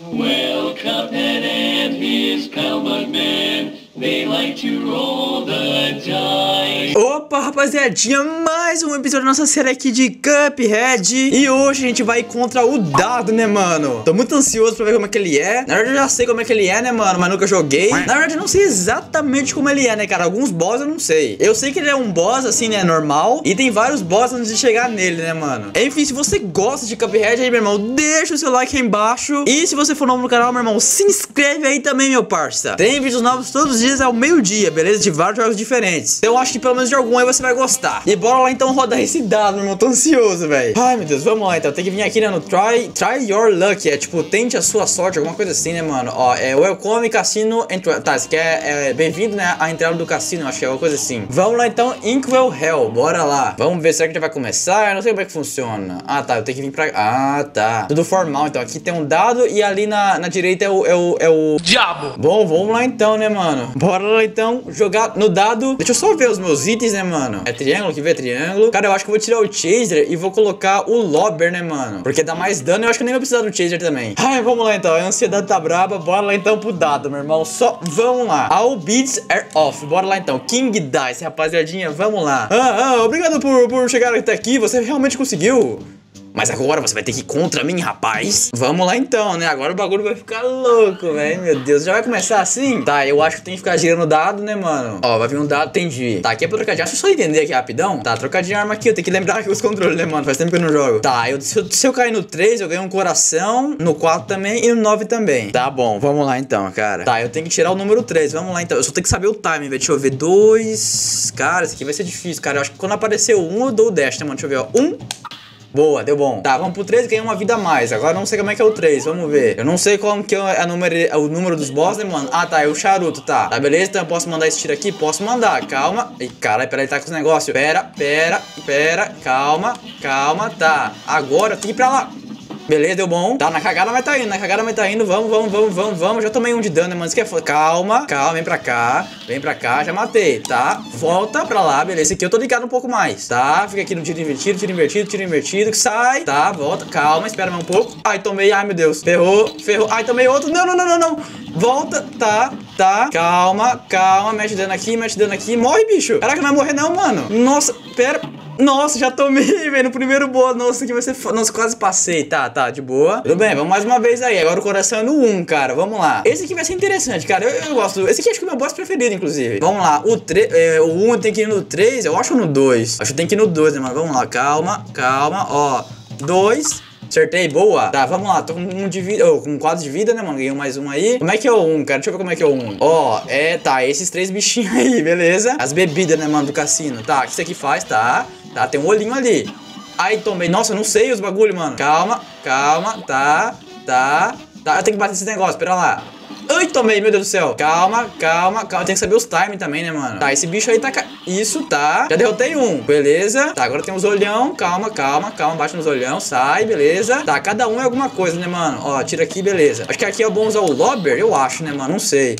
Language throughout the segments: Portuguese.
Well, Cuphead and his pal Bugman, they like to roll rapaziadinha, mais um episódio da nossa série aqui de Cuphead. E hoje a gente vai contra o Dado, né, mano? Tô muito ansioso pra ver como é que ele é. Na verdade eu já sei como é que ele é, né, mano, mas nunca joguei. Na verdade eu não sei exatamente como ele é, né, cara? Alguns boss eu não sei. Eu sei que ele é um boss, assim, né, normal. E tem vários boss antes de chegar nele, né, mano? Enfim, se você gosta de Cuphead aí, meu irmão Deixa o seu like aí embaixo. E se você for novo no canal, meu irmão, se inscreve aí também, meu parça. Tem vídeos novos todos os dias ao meio-dia, beleza? De vários jogos diferentes. Então eu acho que pelo menos de algum aí você vai gostar E bora lá então rodar esse dado, meu irmão, tô ansioso, velho Ai, meu Deus, vamos lá então Tem que vir aqui, né, no try, try your luck É tipo, tente a sua sorte, alguma coisa assim, né, mano Ó, é Welcome Cassino Entra Tá, isso aqui é, é bem-vindo, né, à entrada do cassino Acho que é alguma coisa assim Vamos lá então, Inkwell Hell, bora lá Vamos ver, será que já vai começar? Eu não sei como é que funciona Ah, tá, eu tenho que vir pra... Ah, tá Tudo formal, então aqui tem um dado E ali na, na direita é o, é o, é o... Diabo! Bom, vamos lá então, né, mano? Bora lá então jogar no dado. Deixa eu só ver os meus itens, né, mano? É triângulo, que vê triângulo. Cara, eu acho que eu vou tirar o Chaser e vou colocar o Lobber, né, mano? Porque dá mais dano. Eu acho que nem vou precisar do Chaser também. Ai, vamos lá então. A ansiedade tá braba. Bora lá então pro dado, meu irmão. Só vamos lá. All beats are off. Bora lá então. King Dice, rapaziadinha. Vamos lá. Ah, ah, obrigado por, por chegar até aqui. Você realmente conseguiu. Mas agora você vai ter que ir contra mim, rapaz. Vamos lá então, né? Agora o bagulho vai ficar louco, velho. Meu Deus, já vai começar assim? Tá, eu acho que tem que ficar girando dado, né, mano? Ó, vai vir um dado, entendi. Tá, aqui é pra trocar de arma. Deixa eu só entender aqui rapidão. Tá, trocar de arma aqui. Eu tenho que lembrar aqui os controles, né, mano? Faz tempo que eu não jogo. Tá, eu, se, eu, se eu cair no 3, eu ganho um coração. No 4 também e no 9 também. Tá bom, vamos lá então, cara. Tá, eu tenho que tirar o número 3. Vamos lá então. Eu só tenho que saber o time, velho. Deixa eu ver. 2. Cara, isso aqui vai ser difícil, cara. Eu acho que quando aparecer o 1, eu dou o dash, né, mano? Deixa eu ver, ó. 1. Boa, deu bom. Tá, vamos pro 3 ganhar uma vida a mais. Agora não sei como é que é o 3, vamos ver. Eu não sei como que é a número, o número dos boss, né, mano? Ah, tá, é o charuto, tá. Tá, beleza? Então eu posso mandar esse tiro aqui? Posso mandar, calma. Ih, caralho, pera, ele tá com os negócios. Pera, pera, pera, calma, calma, tá. Agora tenho que ir pra lá. Beleza, deu bom. Tá, na cagada mas tá indo, na cagada mas tá indo. Vamos, vamos, vamos, vamos, vamos. Já tomei um de dano, né, mano? Isso que é Calma, calma, vem pra cá. Vem pra cá, já matei, tá? Volta pra lá, beleza. Esse aqui eu tô ligado um pouco mais, tá? Fica aqui no tiro invertido, tiro invertido, tiro invertido. Que sai, tá? Volta, calma, espera mais um pouco. Ai, tomei, ai, meu Deus. Ferrou, ferrou. Ai, tomei outro. Não, não, não, não, não. Volta, tá, tá. Calma, calma. Mexe dano aqui, mexe dano aqui. Morre, bicho. Caraca, não vai morrer não, mano. Nossa, pera. Nossa, já tomei, velho, no primeiro boss. Nossa, aqui vai ser. Nossa, quase passei. Tá, tá, de boa. Tudo bem, vamos mais uma vez aí. Agora o coração é no 1, cara. Vamos lá. Esse aqui vai ser interessante, cara. Eu, eu gosto. Esse aqui acho que é o meu boss preferido, inclusive. Vamos lá. O, 3, é, o 1 tem que ir no 3. Eu acho no 2. Acho que tem que ir no 2, né, mano? Vamos lá. Calma, calma. Ó, 2. Acertei, boa. Tá, vamos lá. Tô com um de vida. Oh, com de vida, né, mano? Ganhei mais um aí. Como é que é o um, cara? Deixa eu ver como é que é o um. Ó, é, tá. Esses três bichinhos aí, beleza? As bebidas, né, mano, do cassino. Tá, o que isso aqui faz? Tá. Tá, tem um olhinho ali. Ai, tomei. Nossa, eu não sei os bagulho, mano. Calma, calma. Tá, tá. Tá, eu tenho que bater esse negócio. Pera lá. Ai, tomei, meu Deus do céu. Calma, calma, calma. Tem que saber os timing também, né, mano? Tá, esse bicho aí tá... Ca... Isso, tá. Já derrotei um. Beleza. Tá, agora tem os olhão. Calma, calma, calma. Baixa nos olhão. Sai, beleza. Tá, cada um é alguma coisa, né, mano? Ó, tira aqui, beleza. Acho que aqui é bom usar o Lobber. Eu acho, né, mano? Não sei.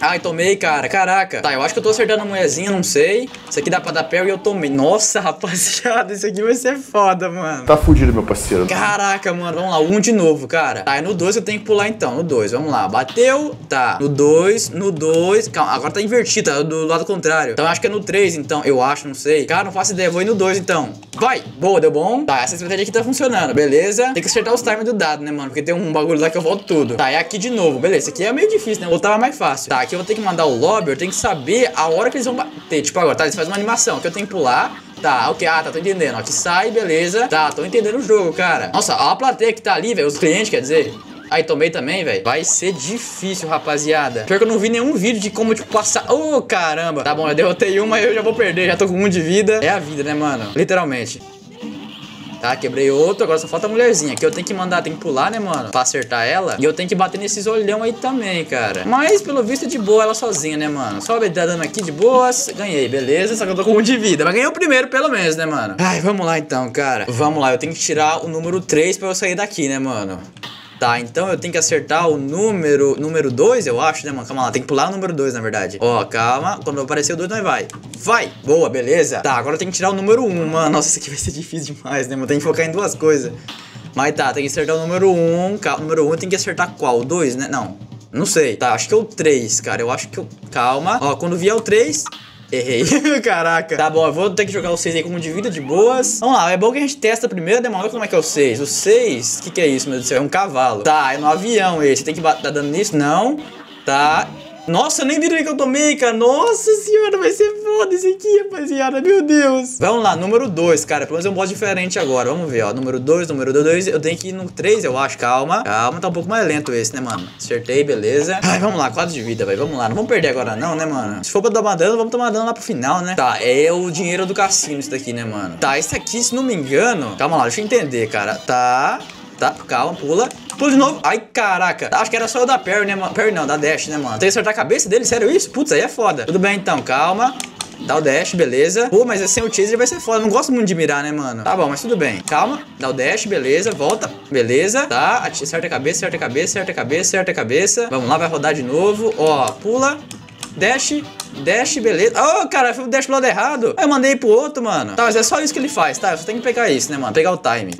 Ai, tomei, cara. Caraca. Tá, eu acho que eu tô acertando a mulherzinha, não sei. Isso aqui dá pra dar pé e eu tomei. Nossa, rapaziada, isso aqui vai ser foda, mano. Tá fudido, meu parceiro. Caraca, mano. Vamos lá, um de novo, cara. Tá, é no 2 eu tenho que pular então. No 2, vamos lá. Bateu. Tá. No 2, no 2. Calma, agora tá invertido, tá do lado contrário. Então eu acho que é no 3, então. Eu acho, não sei. Cara, não faço ideia. Vou ir no 2, então. Vai. Boa, deu bom. Tá, essa estratégia aqui tá funcionando, beleza? Tem que acertar os timers do dado, né, mano? Porque tem um bagulho lá que eu volto tudo. Tá, é aqui de novo. Beleza, esse aqui é meio difícil, né? O outro tava mais fácil. Tá, aqui eu vou ter que mandar o lobby. Eu tenho que saber a hora que eles vão bater. Tipo agora, tá? Eles fazem uma animação. Aqui eu tenho que pular. Tá, ok, ah, tá, tô entendendo. Aqui sai, beleza. Tá, tô entendendo o jogo, cara. Nossa, a plateia que tá ali, velho. Os clientes, quer dizer. Aí, tomei também, velho. Vai ser difícil, rapaziada. Pior que eu não vi nenhum vídeo de como, tipo, passar... Ô, oh, caramba. Tá bom, eu derrotei uma e eu já vou perder. Já tô com um de vida. É a vida, né, mano? Literalmente. Tá, quebrei outro, agora só falta a mulherzinha. Que eu tenho que mandar, tem que pular, né, mano? Pra acertar ela. E eu tenho que bater nesses olhão aí também, cara. Mas, pelo visto, de boa ela sozinha, né, mano? Só tá dando aqui de boas. Ganhei, beleza? Só que eu tô com um de vida. Mas ganhei o primeiro, pelo menos, né, mano? Ai, vamos lá então, cara. Vamos lá, eu tenho que tirar o número 3 pra eu sair daqui, né, mano? Tá, então eu tenho que acertar o número número 2, eu acho, né, mano? Calma lá, tem que pular o número 2, na verdade. Ó, calma. Quando aparecer o 2, nós vai. Vai! Boa, beleza. Tá, agora eu tenho que tirar o número 1, um, mano. Nossa, isso aqui vai ser difícil demais, né, mano? Tem que focar em duas coisas. Mas tá, tem que acertar o número 1. Um. O número 1 um, tem que acertar qual? O 2, né? Não. Não sei. Tá, acho que é o 3, cara. Eu acho que eu... Calma. Ó, quando vier o 3... Errei. Caraca. Tá bom, eu vou ter que jogar o 6 aí como de vida, de boas. Vamos lá, é bom que a gente testa primeiro, demora como é que é o 6. O 6, o que, que é isso, meu Deus do céu? É um cavalo. Tá, é no avião esse. Tem que dar dano nisso? Não. Tá. Nossa, eu nem o que eu tomei, cara. Nossa senhora, vai ser foda esse aqui, rapaziada. Meu Deus. Vamos lá, número 2, cara. Pelo menos é um boss diferente agora. Vamos ver, ó. Número 2, número 2. Eu tenho que ir no 3, eu acho. Calma. Calma, tá um pouco mais lento esse, né, mano? Acertei, beleza. Ai, vamos lá, 4 de vida, vai. Vamos lá. Não vamos perder agora, não, né, mano? Se for pra tomar dano, vamos tomar dano lá pro final, né? Tá, é o dinheiro do cassino isso daqui, né, mano? Tá, esse aqui, se não me engano. Calma lá, deixa eu entender, cara. Tá. Tá, calma, pula. Pula de novo. Ai, caraca. Acho que era só o da Perry, né, mano? Perry não, da Dash, né, mano? Tem que acertar a cabeça dele? Sério isso? Putz, aí é foda. Tudo bem, então, calma. Dá o dash, beleza. Pô, mas sem o chaser vai ser foda. Não gosto muito de mirar, né, mano? Tá bom, mas tudo bem. Calma. Dá o dash, beleza. Volta. Beleza. Tá. Acerta a cabeça, acerta a cabeça, acerta a cabeça, acerta a cabeça. Vamos lá, vai rodar de novo. Ó, pula. Dash. Dash, beleza. Oh, cara, foi o dash pro lado errado. Eu mandei pro outro, mano. Tá, mas é só isso que ele faz, tá? Eu só tenho que pegar isso, né, mano? Pegar o time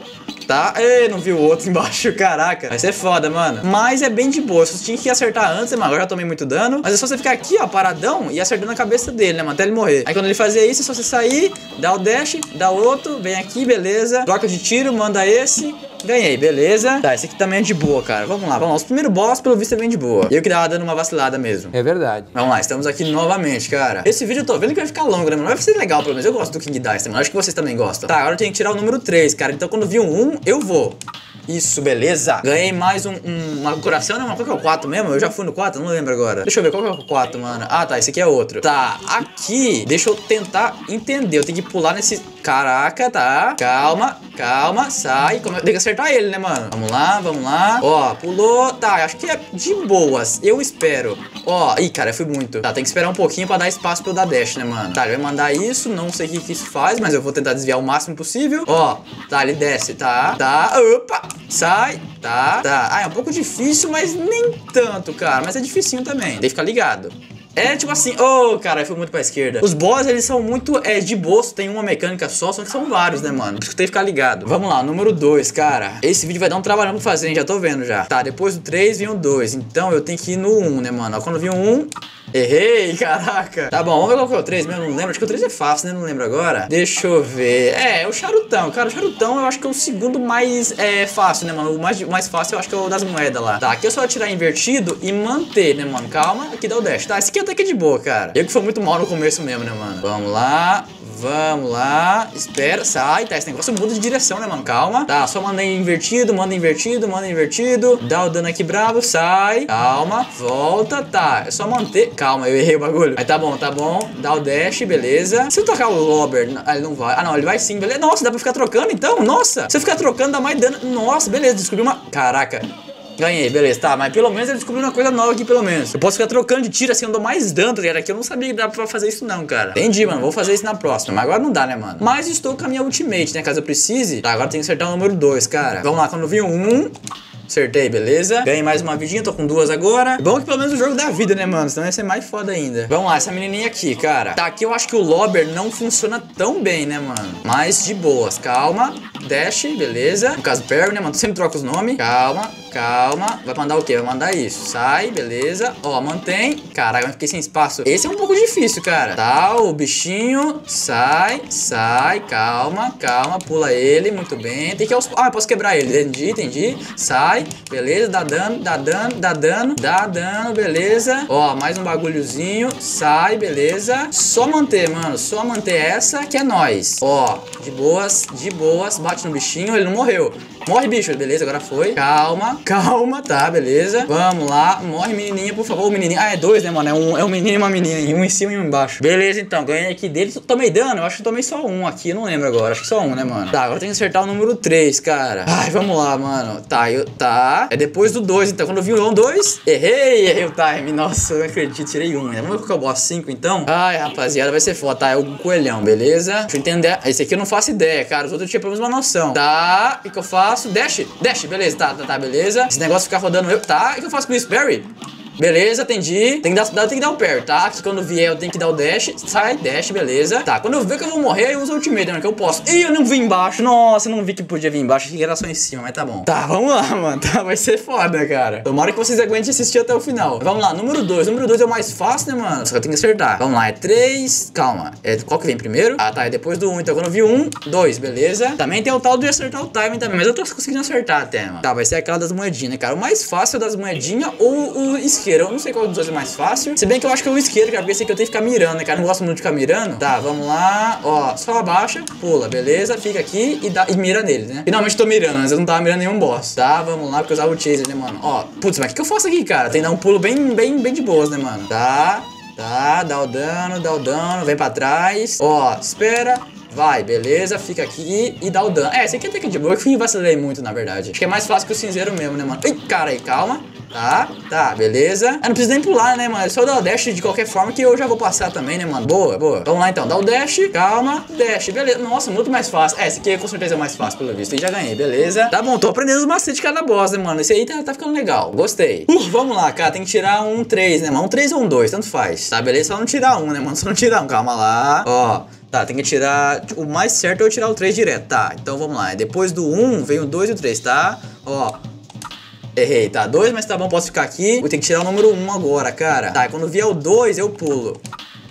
tá? Ei, não viu o outro embaixo, caraca. Vai ser foda, mano. Mas é bem de boa. Você tinha que acertar antes, mano. Agora já tomei muito dano. Mas é só você ficar aqui, ó, paradão e acertando a cabeça dele, né, mano? Até ele morrer. Aí quando ele fazer isso, é só você sair, dá o dash, dá outro, vem aqui, beleza. Troca de tiro, manda esse. Ganhei, beleza? Tá, esse aqui também é de boa, cara. Vamos lá, vamos lá. Os primeiros boss, pelo visto, é bem de boa. Eu que tava dando uma vacilada mesmo. É verdade. Vamos lá, estamos aqui novamente, cara. Esse vídeo eu tô vendo que vai ficar longo, né, mano? Vai ser legal, pelo menos. Eu gosto do King Dice, mano. Acho que vocês também gostam. Tá, agora eu tenho que tirar o número 3, cara. Então quando vir um 1, eu vou. Isso, beleza. Ganhei mais um, um uma coração, né? Qual que é o 4 mesmo? Eu já fui no 4, não lembro agora. Deixa eu ver, qual que é o 4, mano? Ah, tá, esse aqui é outro. Tá, aqui, deixa eu tentar entender. Eu tenho que pular nesse... Caraca, tá. Calma, calma, sai. Como... Tem que acertar ele, né, mano? Vamos lá, vamos lá. Ó, pulou. Tá, acho que é de boas. Eu espero. Ó, ih, cara, eu fui muito. Tá, tem que esperar um pouquinho pra dar espaço pra eu dar dash, né, mano? Tá, ele vai mandar isso. Não sei o que, que isso faz, mas eu vou tentar desviar o máximo possível. Ó, tá, ele desce, tá, tá. Opa, sai, tá, tá. Ah, é um pouco difícil, mas nem tanto, cara. Mas é dificinho também. Tem que ficar ligado. É tipo assim, ô, oh, cara, foi muito pra esquerda. Os boss, eles são muito é, de bolso, tem uma mecânica só, só que são vários, né, mano? Por isso que tem que ficar ligado. Vamos lá, número 2, cara. Esse vídeo vai dar um trabalhão pra fazer, hein? Já tô vendo já. Tá, depois do 3 vem o 2. Então eu tenho que ir no 1, um, né, mano? Quando vir o 1, um, Errei, caraca. Tá bom, vamos ver qual que é o 3 mesmo. Não lembro. Acho que o 3 é fácil, né? Não lembro agora. Deixa eu ver. É, é o charutão. Cara, o charutão eu acho que é o segundo mais é, fácil, né, mano? O mais, mais fácil eu acho que é o das moedas lá. Tá, aqui é só tirar invertido e manter, né, mano? Calma, aqui dá o dash. Tá, esse aqui até que de boa, cara. Eu que foi muito mal no começo mesmo, né, mano? Vamos lá. Vamos lá. Espera, sai. Tá, esse negócio muda de direção, né, mano? Calma. Tá, só manda invertido, manda invertido, manda invertido. Dá o dano aqui bravo, sai. Calma, volta. Tá, é só manter. Calma, eu errei o bagulho. Aí tá bom, tá bom. Dá o dash, beleza. Se eu tocar o Lobber, ele não vai. Ah, não, ele vai sim, beleza. Nossa, dá pra ficar trocando então? Nossa. Se eu ficar trocando, dá mais dano. Nossa, beleza, descobri uma. Caraca. Ganhei, beleza, tá, mas pelo menos ele descobriu uma coisa nova aqui, pelo menos. Eu posso ficar trocando de tiro assim, eu dou mais dano, tá ligado? Aqui eu não sabia que dava pra fazer isso não, cara. Entendi, mano, vou fazer isso na próxima. Mas agora não dá, né, mano? Mas estou com a minha ultimate, né, caso eu precise. Tá, agora tem que acertar o número 2, cara. Vamos lá, quando vir um... Acertei, beleza? Ganhei mais uma vidinha, tô com duas agora. Bom que pelo menos o jogo dá vida, né, mano? Senão ia ser mais foda ainda. Vamos lá, essa menininha aqui, cara. Tá, aqui eu acho que o Lobber não funciona tão bem, né, mano? Mas de boas, calma. Dash, beleza. No caso, Perry, né, mano? Sempre troca os nomes. Calma, calma. Vai mandar o quê? Vai mandar isso. Sai, beleza. Ó, mantém. Caraca, eu fiquei sem espaço. Esse é um pouco difícil, cara. Tá, o bichinho. Sai, sai. Calma, calma. Pula ele. Muito bem. Tem que. Ah, eu posso quebrar ele. Entendi, entendi. Sai, beleza. Dá dano, dá dano, dá dano. Dá dano, beleza. Ó, mais um bagulhozinho. Sai, beleza. Só manter, mano. Só manter essa que é nós. Ó, de boas, de boas bate no bichinho, ele não morreu. Morre, bicho. Beleza, agora foi. Calma, calma, tá, beleza. Vamos lá. Morre, menininha, por favor. O menininho. Ah, é dois, né, mano? É um, é um menino e uma menina. Um em cima e um embaixo. Beleza, então. Ganhei aqui dele. Tomei dano. Eu acho que tomei só um aqui. Não lembro agora. Acho que só um, né, mano? Tá, agora tem que acertar o número 3, cara. Ai, vamos lá, mano. Tá, eu. Tá. É depois do 2, então. Quando eu vi o 2. Errei, errei o time. Nossa, eu não acredito. Tirei um, né? Vamos ver qual é o boss 5, então. Ai, rapaziada, vai ser foda. Tá, é o coelhão, beleza? Deixa eu entender. Esse aqui eu não faço ideia, cara. Os outros eu tinha pelo menos uma noção. Tá, o que, eu faço? Dash, dash, beleza, tá, tá, tá, beleza. Esse negócio ficar rodando eu, tá, o que eu faço com isso? Barry? Beleza, entendi. Tem que dar, tem que dar o parry, tá? Que quando vier eu tenho que dar o dash. Sai, dash, beleza. Tá, quando eu ver que eu vou morrer, eu uso o ultimate, né? Que eu posso. Ih, eu não vi embaixo. Nossa, eu não vi que podia vir embaixo. Que era só em cima, mas tá bom. Tá, vamos lá, mano. Tá, vai ser foda, cara. Tomara que vocês aguentem assistir até o final. Vamos lá, número 2. Número 2 é o mais fácil, né, mano? Só que eu tenho que acertar. Vamos lá, é 3. Calma. É, qual que vem primeiro? Ah, tá. É depois do 1. Um. Então quando eu vi 1, um, 2, beleza? Também tem o tal de acertar o timing também. Mas eu tô conseguindo acertar até, mano. Tá, vai ser aquela das moedinhas, né, cara? O mais fácil das moedinhas ou o isqueiro. Eu não sei qual dos dois é mais fácil. Se bem que eu acho que é o isqueiro, cara, porque esse aqui eu tenho que ficar mirando, né, cara? Não gosto muito de ficar mirando. Tá, vamos lá. Ó, só abaixa, pula, beleza? Fica aqui e, dá, e mira nele, né? Finalmente tô mirando, mas eu não tava mirando nenhum boss. Tá, vamos lá, porque eu usava o chaser, né, mano? Ó, putz, mas o que, que eu faço aqui, cara? Tem que dar um pulo bem, bem, bem de boas, né, mano? Tá, tá, dá o dano, dá o dano, vem pra trás. Ó, espera. Vai, beleza, fica aqui e dá o dano. É, esse aqui até que de boa, eu vacilei muito, na verdade. Acho que é mais fácil que o cinzeiro mesmo, né, mano? Ih, cara aí, calma. Tá, tá, beleza. Ah, não precisa nem pular, né, mano? É só dar o dash de qualquer forma que eu já vou passar também, né, mano? Boa, boa. Vamos lá, então. Dá o dash, calma, dash, beleza. Nossa, muito mais fácil. É, esse aqui com certeza é mais fácil, pelo visto. E já ganhei, beleza. Tá bom, tô aprendendo os macetes de cada boss, né, mano? Esse aí tá, tá ficando legal. Gostei. Uh, vamos lá, cara. Tem que tirar um 3, né, mano? Um 3 ou um 2, tanto faz. Tá, beleza? Só não tirar um, né, mano? Só não tirar um. Calma lá. Ó. Tá, tem que tirar. O mais certo é eu tirar o 3 direto. Tá, então vamos lá. Depois do 1 vem o 2 e o 3, tá? Ó. Errei, tá? 2, mas tá bom, posso ficar aqui. Vou ter que tirar o número 1 agora, cara. Tá, quando vier o 2, eu pulo.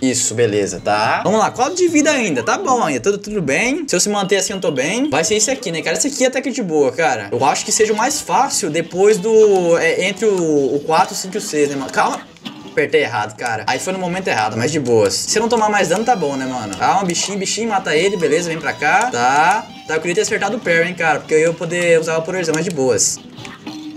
Isso, beleza, tá? Vamos lá, qual de vida ainda? Tá bom ainda, tudo, tudo bem. Se eu se manter assim, eu tô bem. Vai ser esse aqui, né, cara? Esse aqui é até que de boa, cara. Eu acho que seja o mais fácil depois do... É, entre o, o 4, o 5 e o 6, né, mano? Calma. Apertei errado, cara. Aí foi no momento errado, mas de boas. Se eu não tomar mais dano, tá bom, né, mano? Calma, bichinho, bichinho, mata ele, beleza, vem pra cá. Tá. Tá, eu queria ter acertado o parry, hein, cara. Porque eu ia poder usar o poderzão, mas de boas.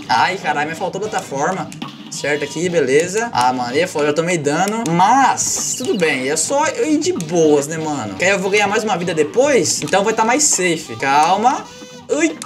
Ai, caralho, me faltou plataforma. Certo aqui, beleza. Ah, mano, ia fora, eu tomei dano. Mas, tudo bem, é só eu ir de boas, né, mano? Que aí eu vou ganhar mais uma vida depois, então vai estar tá mais safe. Calma. Ui.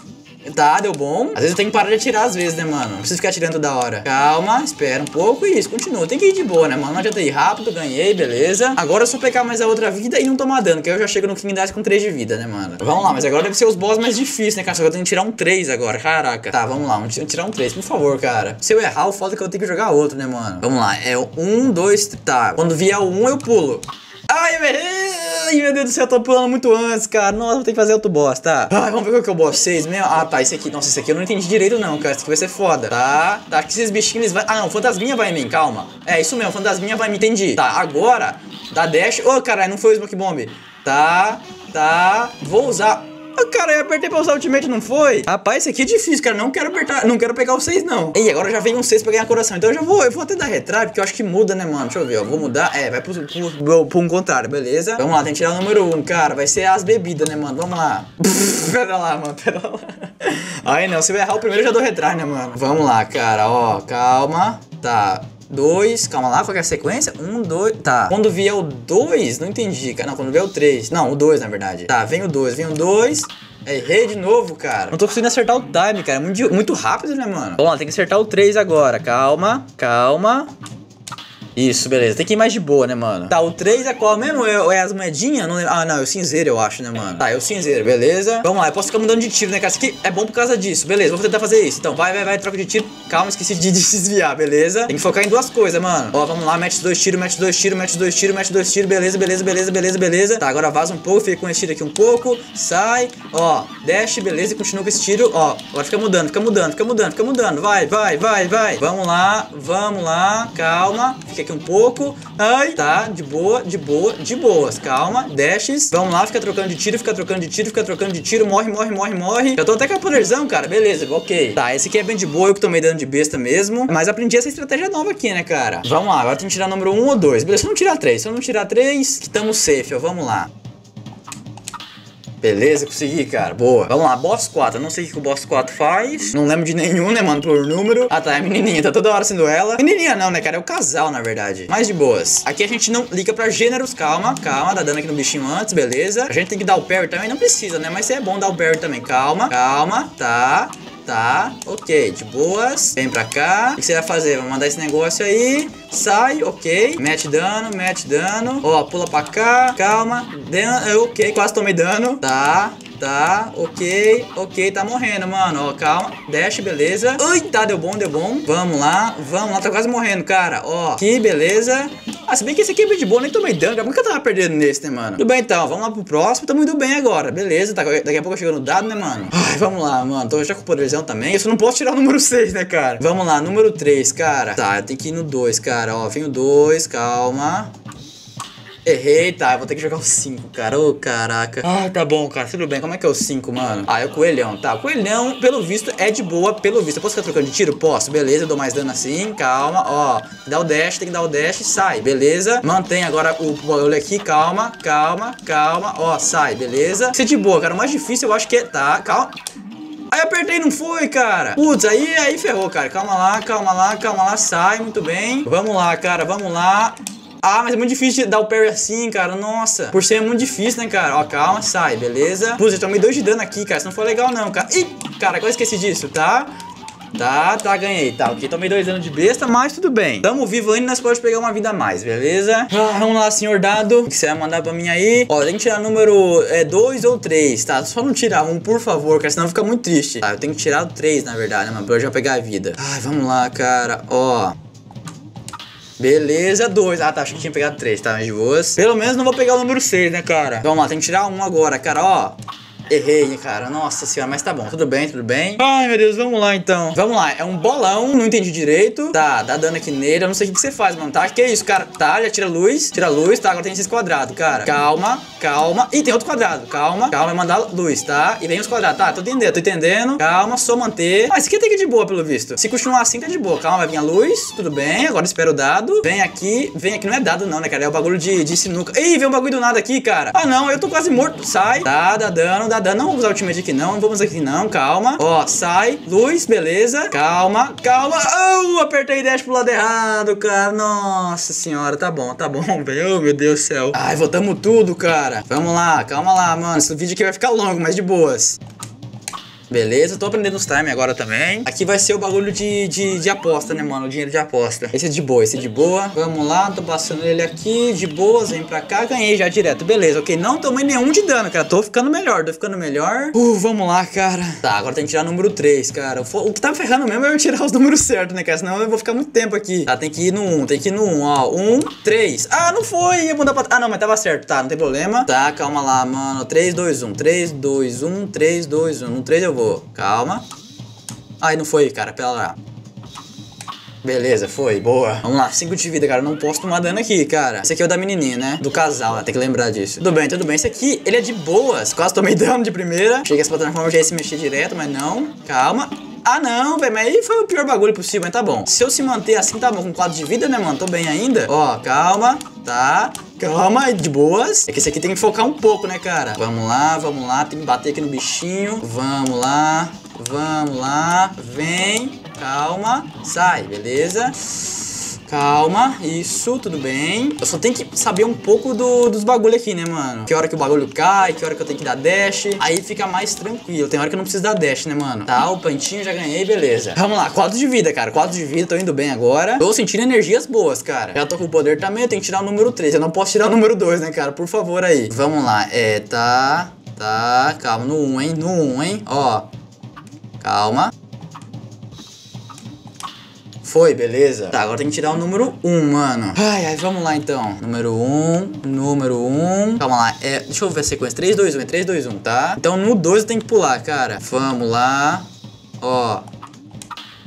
Tá, deu bom. Às vezes eu tenho que parar de atirar às vezes, né, mano? Não precisa ficar atirando toda hora. Calma, espera um pouco e isso, continua. Tem que ir de boa, né, mano? Não adianta ir rápido, ganhei, beleza. Agora é só pegar mais a outra vida e não tomar dano, que eu já chego no King Dice com 3 de vida, né, mano? Vamos lá, mas agora deve ser os boss mais difíceis, né, cara? Só que eu tenho que tirar um 3 agora, caraca. Tá, vamos lá, vamos tirar um 3, por favor, cara. Se eu errar, o foda é que eu tenho que jogar outro, né, mano? Vamos lá, é o 1, 2, tá. Quando vier o 1, eu pulo. Ai, eu errei! Meu Deus do céu, eu tô pulando muito antes, cara. Nossa, vou ter que fazer outro boss, tá? Ai, vamos ver qual que é o boss 6 mesmo. Ah, tá, esse aqui. Nossa, esse aqui eu não entendi direito, não, cara. Esse aqui vai ser foda. Tá, tá. Aqui esses bichinhos eles vai. Ah, não, fantasminha vai em mim, calma. É, isso mesmo, fantasminha vai em mim, entendi. Tá, agora, dá dash. Ô, oh, caralho, não foi o Smoke Bomb. Tá, tá. Vou usar. Ah, cara, eu apertei pra usar ultimate, não foi? Rapaz, esse aqui é difícil, cara. Não quero apertar, não quero pegar o 6, não. E agora já vem um 6 pra ganhar coração. Então eu já vou, eu vou até dar retry, porque eu acho que muda, né, mano? Deixa eu ver, ó. Vou mudar. É, vai pro, pro, pro um contrário, beleza? Vamos lá, tem que tirar o número 1, um, cara. Vai ser as bebidas, né, mano? Vamos lá. pera lá, mano, pera lá. Ai, não, se eu errar o primeiro, eu já dou retry, né, mano? Vamos lá, cara, ó. Calma. Tá. 2, calma lá, qual é a sequência? 1, um, 2, tá. Quando vier o 2, não entendi, cara. Não, quando vier o 3. Não, o 2, na verdade. Tá, vem o 2, vem o 2. Errei de novo, cara. Não tô conseguindo acertar o time, cara. É muito, muito rápido, né, mano? Lá, tem que acertar o 3 agora. Calma, calma. Isso, beleza. Tem que ir mais de boa, né, mano? Tá, o 3 é qual mesmo? É, é as moedinhas? Não, ah, não, é o cinzeiro, eu acho, né, mano? Tá, é o cinzeiro, beleza. Vamos lá, eu posso ficar mudando de tiro, né, cara? Isso aqui é bom por causa disso. Beleza, vou tentar fazer isso. Então, vai, vai, vai, troca de tiro. Calma, esqueci de desviar, beleza? Tem que focar em duas coisas, mano. Ó, vamos lá, mete dois tiros, mete dois tiros, mete dois tiros, mete dois tiros. Beleza, beleza, beleza, beleza, beleza. Tá, agora vaza um pouco, fica com esse tiro aqui um pouco. Sai, ó, dash, beleza, e continua com esse tiro. Ó, agora fica mudando, fica mudando, fica mudando, fica mudando. Vai, vai, vai, vai. Vamos lá, vamos lá, calma. Fica aqui um pouco. Ai, tá, de boa, de boa, de boas. Calma, dashes. Vamos lá, fica trocando de tiro, fica trocando de tiro, fica trocando de tiro. Morre, morre, morre, morre. Já tô até com a poderzão, cara. Beleza, ok. Tá, esse aqui é bem de boa, eu que tomei dano de besta mesmo. Mas aprendi essa estratégia nova aqui, né, cara? Vamos lá, agora tem que tirar número 1 um ou 2. Beleza, se não tirar 3. Se eu não tirar 3, que tamo safe, ó. Vamos lá. Beleza, consegui, cara. Boa. Vamos lá, boss 4. Eu não sei o que o boss 4 faz. Não lembro de nenhum, né, mano, por número. Ah, tá, é a menininha. Tá toda hora sendo ela. Menininha não, né, cara? É o casal, na verdade. Mais de boas. Aqui a gente não liga pra gêneros. Calma, calma. Dá dano aqui no bichinho antes, beleza. A gente tem que dar o parry também. Não precisa, né? Mas é bom dar o parry também. Calma, calma. Tá. tá? Ok, de boas. Vem pra cá. O que você vai fazer? Vai mandar esse negócio aí. Sai, ok. Mete dano, mete dano. Ó, pula pra cá. Calma. Dano, ok, quase tomei dano. Tá, Tá, ok, ok, tá morrendo, mano. Ó, calma. Dash, beleza. Ui, tá, deu bom, deu bom. Vamos lá, vamos lá. Tá quase morrendo, cara. Ó, aqui, beleza. Ah, se bem que esse aqui é de boa, nem tomei dano. Como que eu tava perdendo nesse, né, mano? Tudo bem, então. Vamos lá pro próximo. Tamo indo bem agora. Beleza, tá, daqui a pouco chegando no dado, né, mano? Ai, vamos lá, mano. Tô já com poderzão também. Só não posso tirar o número 6, né, cara? Vamos lá, número 3, cara. Tá, tenho que ir no 2, cara. Ó, vem o 2, calma. Errei, tá. Eu vou ter que jogar o 5, cara. Ô, oh, caraca. Ah, tá bom, cara. Tudo bem. Como é que é o 5, mano? Ah, é o coelhão, tá. O coelhão, pelo visto, é de boa, pelo visto. Eu posso ficar trocando de tiro? Posso. Beleza, eu dou mais dano assim. Calma, ó. Dá o dash, tem que dar o dash. Sai, beleza. Mantém agora o bagulho aqui. Calma, calma, calma. Ó, sai, beleza. Isso é de boa, cara. O mais difícil eu acho que é... Tá, calma. Aí apertei não foi, cara. Putz, aí, aí ferrou, cara. Calma lá, calma lá, calma lá. Sai, muito bem. Vamos lá, cara. Vamos lá. Ah, mas é muito difícil dar o parry assim, cara. Nossa. Por ser é muito difícil, né, cara? Ó, calma, sai, beleza? Putz, eu tomei dois de dano aqui, cara. Isso não foi legal, não, cara. Ih, cara, quase esqueci disso, tá? Tá, tá, ganhei. Tá, ok, tomei dois anos de besta, mas tudo bem. Tamo vivo ainda, nós podemos pegar uma vida a mais, beleza? Ah, vamos lá, senhor dado. O que você vai mandar pra mim aí? Ó, tem que tirar número 2 é, ou 3, tá? Só não tirar um, por favor, cara, senão fica muito triste. Tá, eu tenho que tirar o 3, na verdade, né, mano? Pra eu já pegar a vida. Ai, vamos lá, cara. Ó. Beleza, dois. Ah, tá. Acho que tinha pegado três, tá? Mas de boas. Pelo menos não vou pegar o número 6, né, cara? Vamos lá, tem que tirar um agora, cara. Ó. Errei, cara. Nossa senhora, mas tá bom. Tudo bem, tudo bem. Ai, meu Deus, vamos lá então. Vamos lá, é um bolão, não entendi direito. Tá, dá dano aqui nele. Eu não sei o que, você faz, mano, tá? Que isso, cara? Tá, já tira luz. Tira luz, tá? Agora tem esses quadrados, cara. Calma, calma. Ih, tem outro quadrado. Calma, calma. Vai mandar luz, tá? E vem os quadrados. Tá, tô entendendo, tô entendendo. Calma, só manter. Ah, esse aqui tem que ir de boa, pelo visto. Se continuar assim, tá de boa. Calma, vai vir a luz. Tudo bem. Agora espera o dado. Vem aqui. Vem aqui. Não é dado, não, né, cara? É o bagulho de, de sinuca. Ih, vem um bagulho do nada aqui, cara. Ah, não. Eu tô quase morto. Sai. Tá, dá dano, dá Não vou usar ultimate aqui não, não vamos aqui não, calma. Ó, sai, luz, beleza. Calma, calma. Oh, apertei dash pro lado errado, cara. Nossa senhora, tá bom, tá bom, velho. Oh, meu Deus do céu. Ai, voltamos tudo, cara. Vamos lá, calma lá, mano. Esse vídeo aqui vai ficar longo, mas de boas. Beleza, tô aprendendo os time agora também. Aqui vai ser o bagulho de, de, de, aposta, né, mano? O dinheiro de aposta. Esse é de boa, esse é de boa. Vamos lá, tô passando ele aqui, de boas, vem pra cá, ganhei já direto. Beleza, ok, não tomei nenhum de dano, cara. Tô ficando melhor, tô ficando melhor. Uh, vamos lá, cara. Tá, agora tem que tirar o número 3, cara. O que tá ferrando mesmo é eu tirar os números certos, né, cara? Senão eu vou ficar muito tempo aqui. Tá, tem que ir no 1, tem que ir no 1, ó. 1, 3. Ah, não foi, ia mudar pra... Ah, não, mas tava certo, tá, não tem problema. Tá, calma lá, mano. 3, 2, 1, 3, 2, 1, 3, 2, 1. No 3 eu vou. Calma. Ai, não foi, cara. Pera lá. Beleza, foi, boa. Vamos lá, 5 de vida, cara. Não posso tomar dano aqui, cara. Esse aqui é o da menininha, né? Do casal, tem que lembrar disso. Tudo bem, tudo bem. Esse aqui, ele é de boas. Quase tomei dano de primeira. Cheguei essa plataforma já ia se mexer direto, mas não. Calma. Ah, não, velho, mas aí foi o pior bagulho possível, mas tá bom. Se eu se manter assim, tá bom, com 4 de vida, né, mano? Tô bem ainda. Ó, calma, tá. Calma, de boas. É que esse aqui tem que focar um pouco, né, cara? Vamos lá, vamos lá. Tem que bater aqui no bichinho. Vamos lá. Vamos lá, vem, calma, sai, beleza? Calma, isso, tudo bem. Eu só tenho que saber um pouco do, dos bagulho aqui, né, mano? Que hora que o bagulho cai, que hora que eu tenho que dar dash. Aí fica mais tranquilo. Tem hora que eu não preciso dar dash, né, mano? Tá, o pantinho já ganhei, beleza. Vamos lá, 4 de vida, cara. 4 de vida, tô indo bem agora. Tô sentindo energias boas, cara. Já tô com o poder também, eu tenho que tirar o número 3. Eu não posso tirar o número 2, né, cara? Por favor aí. Vamos lá, é, tá... Tá, calma, no 1, um, hein? No 1, um, hein? Ó, Calma. Foi, beleza. Tá, agora tem que tirar o número 1, mano. Ai, ai, vamos lá então. Número 1, número 1. Calma lá, é, deixa eu ver a sequência. 3, 2, 1, é 3, 2, 1, tá? Então no 2 eu tenho que pular, cara. Vamos lá. Ó,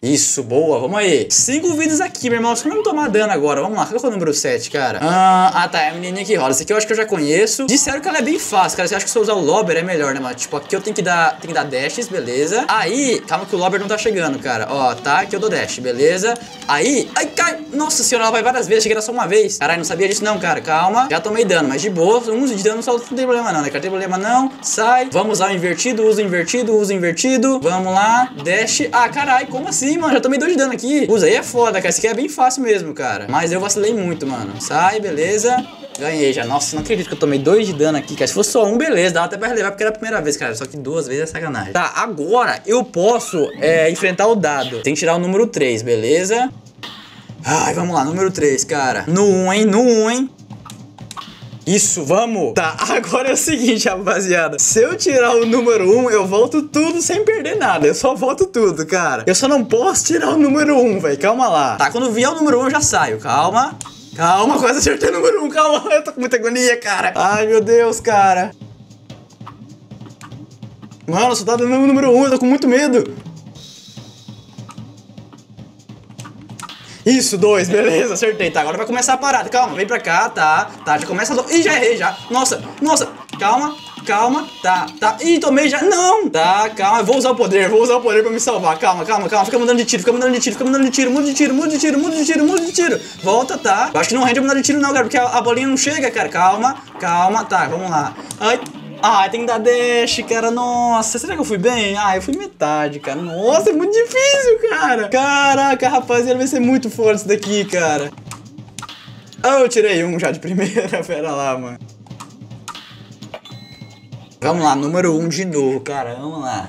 isso, boa, vamos aí. Cinco vidas aqui, meu irmão. Só não tomar dano agora. Vamos lá, qual é o número 7, cara? Ah, ah, tá, é a menininha que rola. Essa aqui eu acho que eu já conheço. Disseram que ela é bem fácil, cara. Você acha que se eu usar o Lobber é melhor, né, mano? Tipo, aqui eu tenho que dar, tenho que dar dashes, beleza. Aí, calma que o Lobber não tá chegando, cara. Ó, tá, aqui eu dou dash, beleza. Aí, ai, cai. Nossa senhora, ela vai várias vezes. Cheguei só uma vez. Caralho, não sabia disso não, cara. Calma. Já tomei dano, mas de boa. Um de dano só não tem problema não, né, cara? Tem problema não. Sai. Vamos usar o invertido, usa o invertido, usa o invertido. Vamos lá. Dash. Ah, caralho, como assim, mano? Já tomei dois de dano aqui. Usa aí é foda, cara. Esse aqui é bem fácil mesmo, cara. Mas eu vacilei muito, mano. Sai, beleza. Ganhei já. Nossa, não acredito que eu tomei dois de dano aqui, cara. Se fosse só um, beleza. Dava até pra relevar porque era a primeira vez, cara. Só que duas vezes é sacanagem. Tá, agora eu posso é, enfrentar o dado. Tem que tirar o número 3, beleza? Ai, vamos lá, número 3, cara. No 1, hein? No 1, hein? Isso, vamos! Tá, agora é o seguinte, rapaziada. Se eu tirar o número 1, eu volto tudo sem perder nada. Eu só volto tudo, cara. Eu só não posso tirar o número 1, velho. Calma lá. Tá, quando vier o número 1, eu já saio. Calma. Calma, quase acertei o número 1. Calma, eu tô com muita agonia, cara. Ai, meu Deus, cara. Mano, só tá dando o número 1, eu tô com muito medo. Isso, dois, beleza, acertei. Tá, agora vai começar a parada. Calma, vem pra cá, tá. Tá, já começa a. Ih, já errei, já. Nossa, nossa, calma, calma. Tá, tá. Ih, tomei já. Não! Tá, calma, vou usar o poder, vou usar o poder pra me salvar. Calma, calma, calma. Fica mudando de tiro, fica mudando de tiro, fica mudando de tiro, muda de tiro, muda de tiro, muda de tiro, muda de tiro. Volta, tá. Eu acho que não rende mudar de tiro, não, cara, porque a, a bolinha não chega, cara. Calma, calma, tá, vamos lá. Ai. Ah, tem que dar dash, cara. Nossa, será que eu fui bem? Ah, eu fui metade, cara. Nossa, é muito difícil, cara. Caraca, rapaziada, vai ser muito forte isso daqui, cara. Ah, eu tirei um já de primeira. Pera lá, mano. Vamos lá, número um de novo, cara. Vamos lá.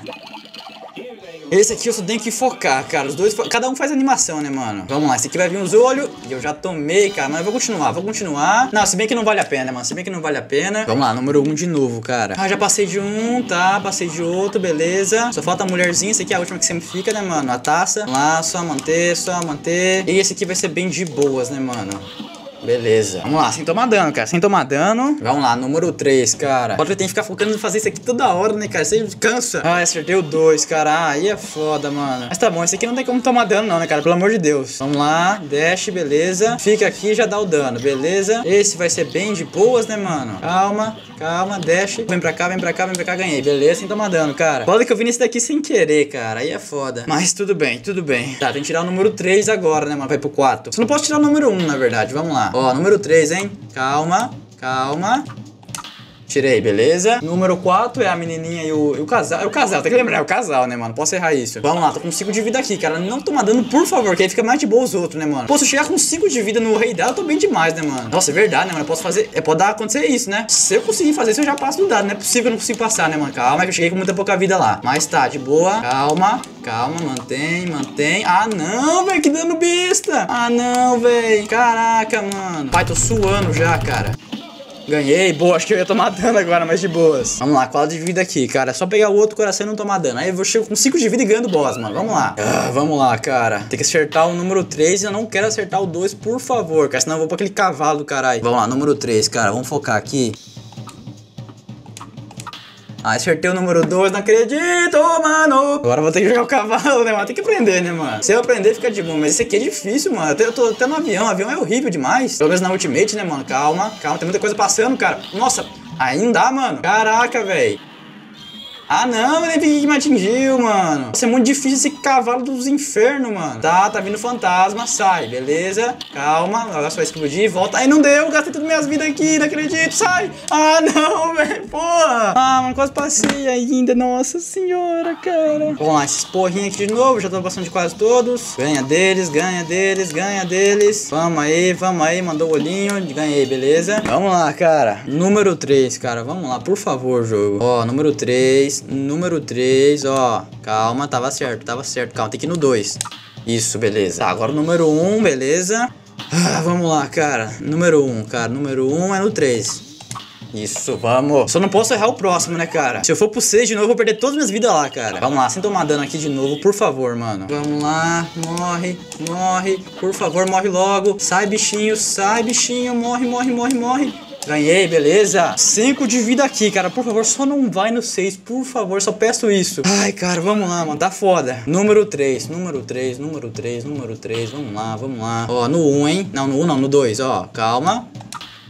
Esse aqui eu só tenho que focar, cara. Os dois, cada um faz animação, né, mano? Vamos lá, esse aqui vai vir os olhos. E eu já tomei, cara. Mas eu vou continuar, vou continuar. Não, se bem que não vale a pena, mano. Se bem que não vale a pena. Vamos lá, número um de novo, cara. Ah, já passei de um, tá? Passei de outro, beleza. Só falta a mulherzinha. Esse aqui é a última que sempre fica, né, mano? A taça. Vamos lá, só manter, só manter. E esse aqui vai ser bem de boas, né, mano? Beleza. Vamos lá, sem tomar dano, cara. Sem tomar dano. Vamos lá, número 3, cara. Pode ter que ficar focando em fazer isso aqui toda hora, né, cara? Você cansa. Ah, acertei o 2, cara. Ah, aí é foda, mano. Mas tá bom, esse aqui não tem como tomar dano, não, né, cara? Pelo amor de Deus. Vamos lá, dash, beleza. Fica aqui e já dá o dano, beleza? Esse vai ser bem de boas, né, mano? Calma, calma, dash. Vem pra cá, vem pra cá, vem pra cá, ganhei. Beleza, sem tomar dano, cara. Foda que eu vim nesse daqui sem querer, cara. Aí é foda. Mas tudo bem, tudo bem. Tá, tem que tirar o número 3 agora, né, mano? Vai pro 4. Você não pode tirar o número 1, na verdade. Vamos lá. Ó, número 3, hein? Calma, calma. Tirei, beleza? Número 4 é a menininha e o, e o casal. É o casal, tem que lembrar, é o casal, né, mano? Posso errar isso. Vamos lá, tô com 5 de vida aqui, cara. Não toma dano, por favor, que aí fica mais de boa os outros, né, mano? Pô, se eu chegar com 5 de vida no rei dela, eu tô bem demais, né, mano? Nossa, é verdade, né, mano? Eu posso fazer. É, pode acontecer isso, né? Se eu conseguir fazer isso, eu já passo do dado. Não é possível que eu não consiga passar, né, mano? Calma, que eu cheguei com muita pouca vida lá. Mas tá, de boa. Calma, calma, mantém, mantém. Ah, não, velho, que dano besta. Ah, não, velho. Caraca, mano. Pai, tô suando já, cara. Ganhei, boa, acho que eu ia tomar dano agora, mas de boas. Vamos lá, qual de vida aqui, cara? É só pegar o outro coração e não tomar dano. Aí eu chegar com 5 de vida e ganhando boss, mano. Vamos lá. Ah, vamos lá, cara. Tem que acertar o número 3 e eu não quero acertar o 2, por favor, cara. Senão eu vou pra aquele cavalo caralho. Vamos lá, número 3, cara. Vamos focar aqui. Ah, acertei o número 2, não acredito, mano. Agora vou ter que jogar o cavalo, né, mano? Tem que aprender, né, mano? Se eu aprender, fica de bom. Mas esse aqui é difícil, mano. Eu tô até no avião. O avião é horrível demais. Pelo menos na Ultimate, né, mano? Calma, calma. Tem muita coisa passando, cara. Nossa, ainda, mano. Caraca, velho. Ah, não, ele que me atingiu, mano. Isso é muito difícil esse cavalo dos infernos, mano. Tá, tá vindo fantasma, sai, beleza. Calma, agora só explodir, volta. Ai, não deu, gastei todas minhas vidas aqui, não acredito, sai. Ah, não, velho, porra. Ah, mano, quase passei ainda, nossa senhora, cara. Vamos lá, esses porrinhos aqui de novo, já tô passando de quase todos. Ganha deles, ganha deles, ganha deles. Vamos aí, vamos aí, mandou o olhinho, ganhei, beleza. Vamos lá, cara. Número 3, cara, vamos lá, por favor, jogo. Ó, número 3 número 3, ó. Calma, tava certo, tava certo. Calma, tem que ir no 2. Isso, beleza. Tá, agora o número 1, um, beleza. Ah, vamos lá, cara. Número 1, um, cara. Número 1 um é no 3. Isso, vamos. Só não posso errar o próximo, né, cara? Se eu for pro 6 de novo, eu vou perder todas as minhas vidas lá, cara. Vamos lá, sem tomar dano aqui de novo, por favor, mano. Vamos lá, morre, morre. Por favor, morre logo. Sai, bichinho, sai, bichinho. Morre, morre, morre, morre. Ganhei, beleza? 5 de vida aqui, cara. Por favor, só não vai no 6. Por favor, só peço isso. Ai, cara, vamos lá, mano. Tá foda. Número 3, número 3, número 3, número 3. Vamos lá, vamos lá. Ó, no 1, um, hein? Não, no 1 um, não, no 2, ó. Calma.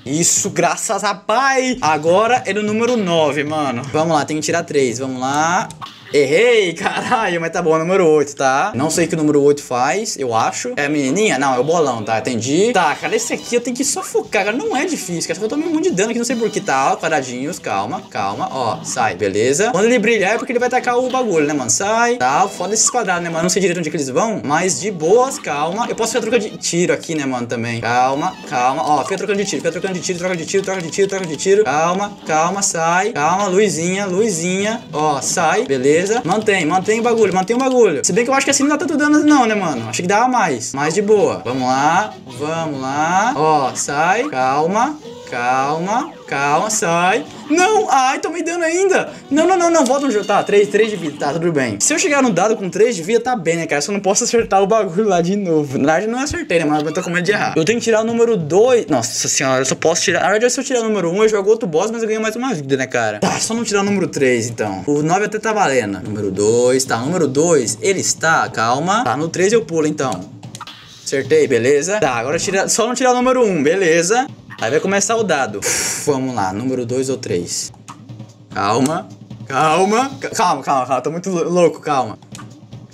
Isso, graças a pai. Agora é no número 9, mano. Vamos lá, tem que tirar 3. Vamos lá. Errei, caralho, mas tá bom, número 8, tá? Não sei o que o número 8 faz, eu acho. É a menininha? Não, é o bolão, tá? Entendi. Tá, cara, esse aqui eu tenho que sufocar, cara. Não é difícil, cara. Eu tomei muito de dano aqui, não sei por que tá. Ó, quadradinhos, calma, calma. Ó, sai, beleza. Quando ele brilhar é porque ele vai tacar o bagulho, né, mano? Sai, tá. Foda esses quadrados, né, mano? Não sei direito onde é que eles vão, mas de boas, calma. Eu posso ficar trocando de tiro aqui, né, mano, também. Calma, calma. Ó, fica trocando de tiro, fica trocando de tiro, troca de tiro, troca de tiro, troca de tiro. Calma, calma, sai. Calma, luzinha, luzinha. Ó, sai, beleza. Mantém, mantém o bagulho, mantém o bagulho. Se bem que eu acho que assim não dá tanto dano, não, né, mano? Acho que dá mais. Mais de boa. Vamos lá, vamos lá. Ó, sai, calma. Calma, calma, sai. Não! Ai, tomei dano ainda! Não, não, não, não, volta no jogo. Tá, 3, 3 de vida, tá, tudo bem. Se eu chegar no dado com 3 de vida, tá bem, né, cara? Só não posso acertar o bagulho lá de novo. Na verdade, não acertei, né, mas eu tô com medo de errar. Eu tenho que tirar o número 2. Nossa senhora, eu só posso tirar. Na verdade, se eu tirar o número 1, um, eu jogo outro boss, mas eu ganho mais uma vida, né, cara? Tá, só não tirar o número 3, então. O 9 até tá valendo. Número 2, tá, número 2, ele está, calma. Tá, no 3 eu pulo, então. Acertei, beleza? Tá, agora tira, só não tirar o número 1, um, beleza? Aí vai começar o dado. Vamos lá, número 2 ou 3. Calma, calma, calma, calma, calma, tô muito louco, calma.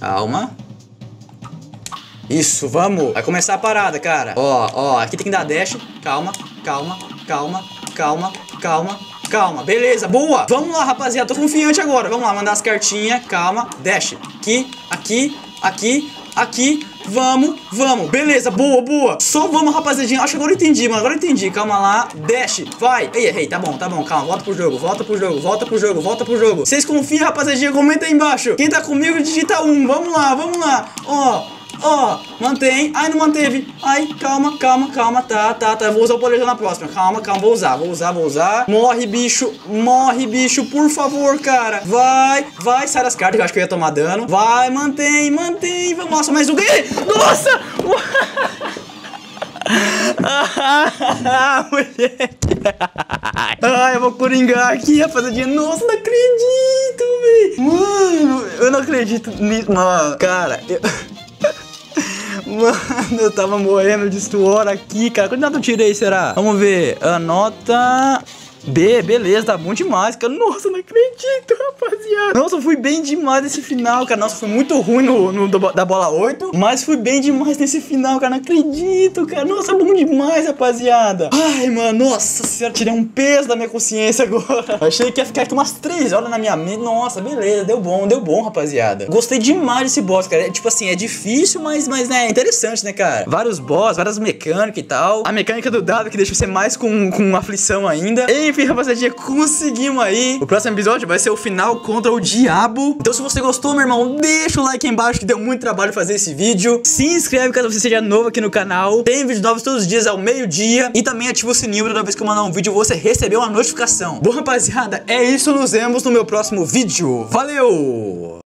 Calma. Isso, vamos. Vai começar a parada, cara. Ó, ó, aqui tem que dar dash. Calma, calma, calma, calma, calma, calma. Beleza, boa. Vamos lá, rapaziada, tô confiante agora. Vamos lá, mandar as cartinhas. Calma, dash. Aqui, aqui, aqui, aqui. Vamos, vamos. Beleza, boa, boa. Só vamos, rapaziadinha. Acho que agora eu entendi, mano. Agora eu entendi. Calma lá. Dash, vai. Ei, errei. Tá bom, tá bom. Calma. Volta pro jogo, volta pro jogo, volta pro jogo, volta pro jogo. Vocês confiam, rapaziadinha? Comenta aí embaixo. Quem tá comigo, digita um. Vamos lá, vamos lá. Ó. Ó, oh, mantém. Ai, não manteve. Ai, calma, calma, calma. Tá, tá, tá. Eu vou usar o poder na próxima. Calma, calma. Vou usar, vou usar, vou usar. Morre, bicho. Morre, bicho. Por favor, cara. Vai, vai. Sai das cartas que eu acho que eu ia tomar dano. Vai, mantém, mantém. Nossa, mais um. Nossa! ah, moleque. Ai, eu vou coringar aqui, rapaziadinha. Nossa, não acredito, velho. Mano, eu não acredito nisso. Mano, cara, eu... Mano, eu tava morrendo de suor aqui, cara. Quanto nota eu tirei, será? Vamos ver. A nota... B, beleza, tá bom demais, cara. Nossa, não acredito, rapaziada. Nossa, fui bem demais nesse final, cara. Nossa, foi muito ruim no, no da bola 8. Mas fui bem demais nesse final, cara. Não acredito, cara. Nossa, bom demais, rapaziada. Ai, mano, nossa senhora, tirei um peso da minha consciência agora. Achei que ia ficar aqui umas 3 horas na minha mente. Nossa, beleza, deu bom, deu bom, rapaziada. Gostei demais desse boss, cara. É, tipo assim, é difícil, mas, mas né, é interessante, né, cara? Vários boss, várias mecânicas e tal. A mecânica do dado que deixa você mais com, com aflição ainda. Enfim, rapaziada, conseguimos aí. O próximo episódio vai ser o final contra o diabo. Então se você gostou, meu irmão, deixa o like aí embaixo que deu muito trabalho fazer esse vídeo. Se inscreve caso você seja novo aqui no canal. Tem vídeos novos todos os dias ao meio-dia. E também ativa o sininho toda vez que eu mandar um vídeo você receber uma notificação. Bom, rapaziada, é isso. Nos vemos no meu próximo vídeo. Valeu!